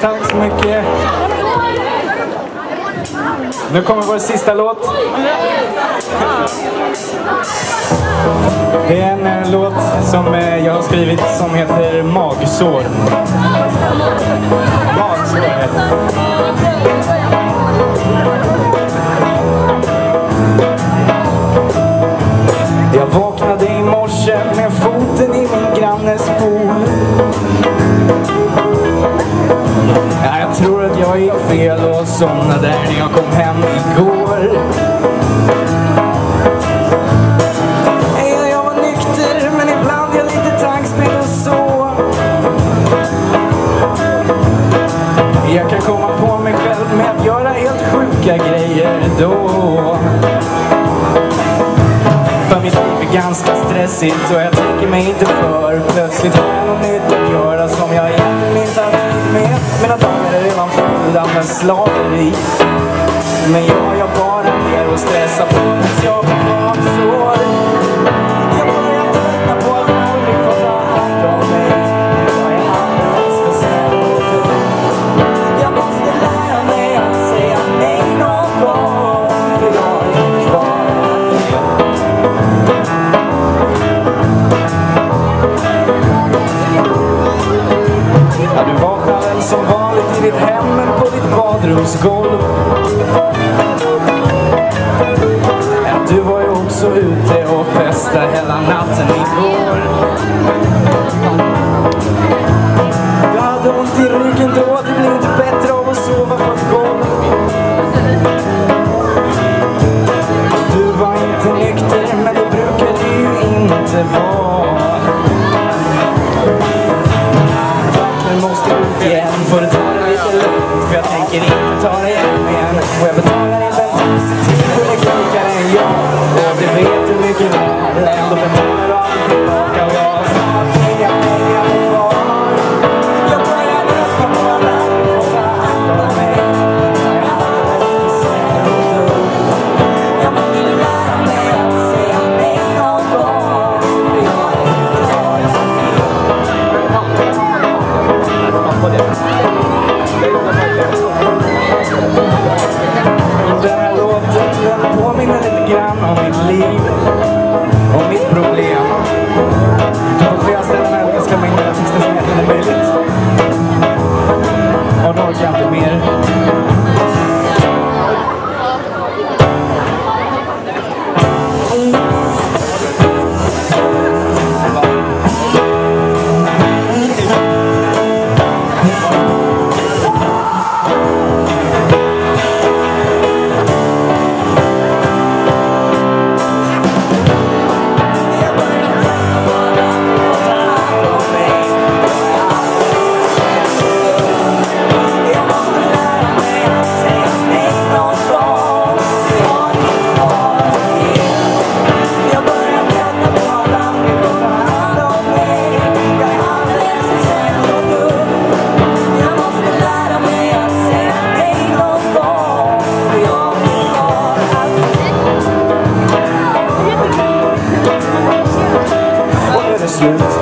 Tack så mycket. Nu kommer vår sista låt. Det är en eh, låt som eh, jag har skrivit som heter Magsår. Magsår heter den. Jag vaknade i morse med foten i min grannes somnade när jag kom hem igår. Jag var nykter men ibland jag lite tankspel och så. Jag kan komma på mig själv med att göra helt sjuka grejer då. För mitt liv är ganska stressigt och jag tänker mig inte för. Plötsligt har jag något nytt att göra som jag inte. Mina dagar är redan fulla med slaveri. Men jag jag bara ner och stressar på tills jag har magsår. Dammen men på ditt badrumsgolv. Ja, du var ju också ute och festade hela natten igår. Du hade ont i ryggen då, det blir inte bättre av att sova på ett golv. Du var inte nykter, men det brukar du ju inte vara. Vattnet måste ut igen, för jag tänker inte ta det hem igen Och jag betalar inte en taxi till Och det klokare än jag. Och du vet hur mycket värre ändå betalar time I leave. You.